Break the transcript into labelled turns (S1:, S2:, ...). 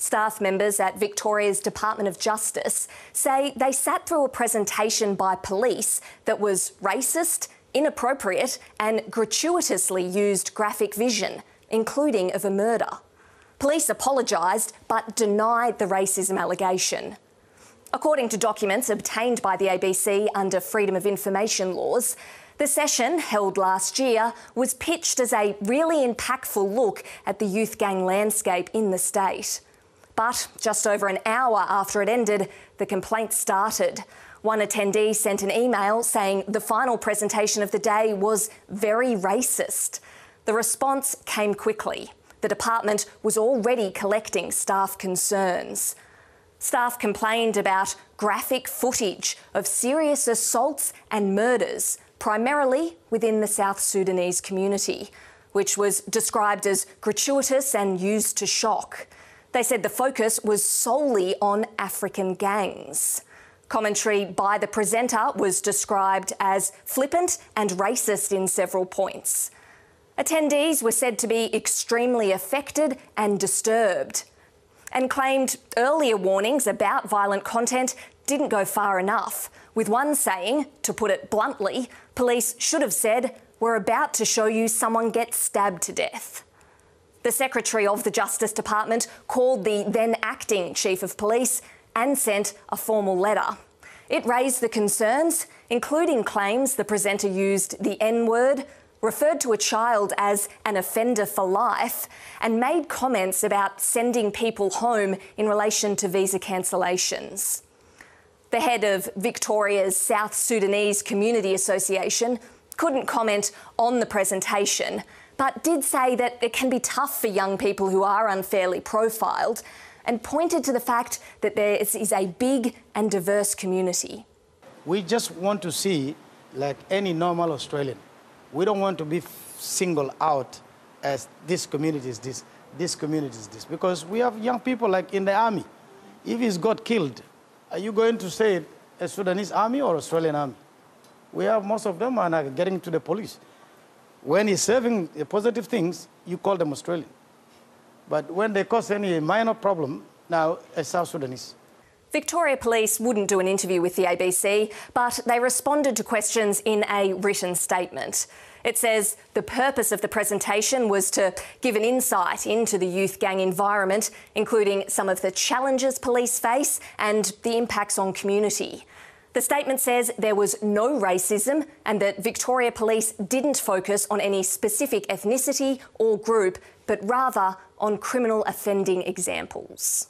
S1: Staff members at Victoria's Department of Justice say they sat through a presentation by police that was racist, inappropriate, and gratuitously used graphic vision, including of a murder. Police apologised but denied the racism allegation. According to documents obtained by the ABC under Freedom of Information laws, the session, held last year, was pitched as a really impactful look at the youth gang landscape in the state. But just over an hour after it ended, the complaint started. One attendee sent an email saying the final presentation of the day was very racist. The response came quickly. The department was already collecting staff concerns. Staff complained about graphic footage of serious assaults and murders, primarily within the South Sudanese community, which was described as gratuitous and used to shock. They said the focus was solely on African gangs. Commentary by the presenter was described as flippant and racist in several points. Attendees were said to be extremely affected and disturbed, and claimed earlier warnings about violent content didn't go far enough, with one saying, to put it bluntly, police should have said, We're about to show you someone get stabbed to death. The Secretary of the Justice Department called the then acting Chief of Police and sent a formal letter. It raised the concerns, including claims the presenter used the N word, referred to a child as an offender for life, and made comments about sending people home in relation to visa cancellations. The head of Victoria's South Sudanese Community Association couldn't comment on the presentation, but did say that it can be tough for young people who are unfairly profiled and pointed to the fact that there is a big and diverse community.
S2: We just want to see, like any normal Australian, we don't want to be singled out as this community is this, this community is this, because we have young people like in the army. If he's got killed, are you going to say a Sudanese army or Australian army? We have most of them and are getting to the police. When he's serving positive things, you call them Australian. But when they cause any minor problem, now a South Sudanese.
S1: Victoria Police wouldn't do an interview with the ABC, but they responded to questions in a written statement. It says the purpose of the presentation was to give an insight into the youth gang environment, including some of the challenges police face and the impacts on community. The statement says there was no racism and that Victoria Police didn't focus on any specific ethnicity or group, but rather on criminal offending examples.